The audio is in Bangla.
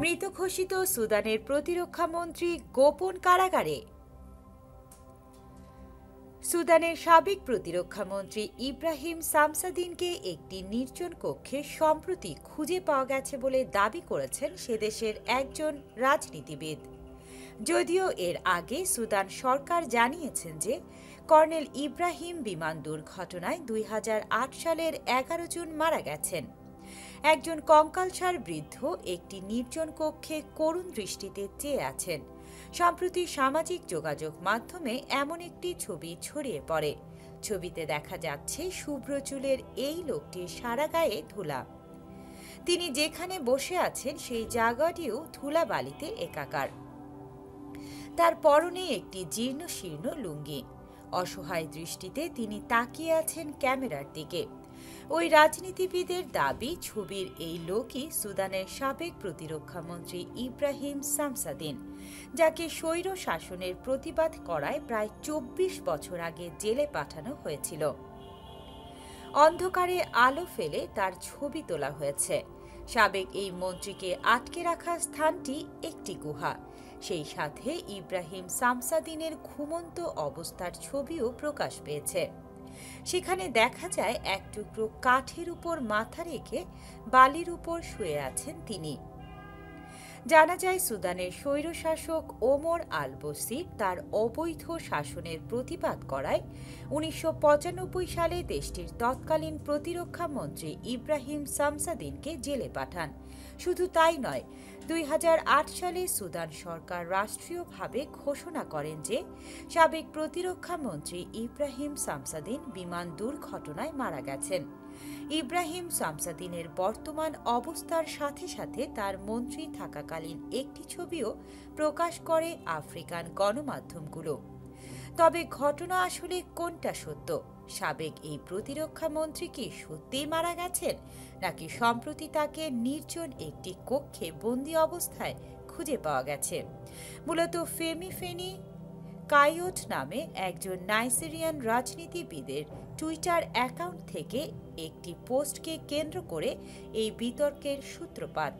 মৃত ঘোষিত সুদানের প্রতিরক্ষা মন্ত্রী গোপন কারাগারে। সুদানের সাবেক প্রতিরক্ষা মন্ত্রী ইব্রাহিম সামসাদিনকে একটি নির্জন কক্ষে সম্প্রতি খুঁজে পাওয়া গেছে বলে দাবি করেছেন সে দেশের একজন রাজনীতিবিদ। যদিও এর আগে সুদান সরকার জানিয়েছেন যে, কর্নেল ইব্রাহিম বিমান দুর্ঘটনায় দুই হাজার আট সালের এগারো জুন মারা গেছেন। একজন কঙ্কালসার বৃদ্ধ একটি নির্জন কক্ষে করুণ দৃষ্টিতে চেয়ে আছেন। সম্প্রতি সামাজিক যোগাযোগ মাধ্যমে এমন একটি ছবি ছড়িয়ে পড়ে। ছবিতে দেখা যাচ্ছে শুভ্র চুলের এই লোকটির সারা গায়ে ধুলা। তিনি যেখানে বসে আছেন সেই জায়গাটিও ধুলা বালিতে একাকার। তার পরনে একটি জীর্ণ শীর্ণ লুঙ্গি। অসহায় দৃষ্টিতে তিনি তাকিয়ে আছেন ক্যামেরার দিকে। ওই রাজনীতিবিদের দাবি, ছবির এই লোকই সুদানের সাবেক প্রতিরক্ষা মন্ত্রী ইব্রাহিম সামসাদিন যাকে স্বৈর শাসনের প্রতিবাদ করায় প্রায় চব্বিশ বছর আগে জেলে পাঠানো হয়েছিল। অন্ধকারে আলো ফেলে তার ছবি তোলা হয়েছে। সাবেক এই মন্ত্রীকে আটকে রাখা স্থানটি একটি গুহা। সেই সাথে ইব্রাহিম সামসাদিনের ঘুমন্ত অবস্থার ছবিও প্রকাশ পেয়েছে। সেখানে দেখা যায় এক টুকরো কাঠের উপর মাথা রেখে বালির উপর শুয়ে আছেন তিনি। জানা যায় সুদানের স্বৈরশাসক ওমর আল বসির তার অবৈধ শাসনের প্রতিবাদ করায় উনিশশো পঁচানব্বই সালে দেশটির তৎকালীন প্রতিরক্ষা মন্ত্রী ইব্রাহিম সামসাদিনকে জেলে পাঠান। শুধু তাই নয়, দুই সালে সুদান সরকার রাষ্ট্রীয়ভাবে ঘোষণা করেন যে, সাবেক প্রতিরক্ষা মন্ত্রী ইব্রাহিম সামসাদিন বিমান দুর্ঘটনায় মারা গেছেন। ইব্রাহিম সামসাদিনের বর্তমান অবস্থার সাথে সাথে তার মন্ত্রী থাকাকালীন একটি ছবিও প্রকাশ করে আফ্রিকান গণমাধ্যমগুলো। তবে ঘটনা আসলে কোনটা সত্য? সাবেক এই প্রতিরক্ষা মন্ত্রী কি সত্যিই মারা গেছেন? নাকি সম্প্রতি তাকে নির্জন একটি কক্ষে বন্দি অবস্থায় খুঁজে পাওয়া গেছে? মূলত ফেমি ফেনি কায়োট নামে একজন নাইজেরিয়ান রাজনীতিবিদের টুইটার অ্যাকাউন্ট থেকে একটি পোস্টকে কেন্দ্র করে এই বিতর্কের সূত্রপাত।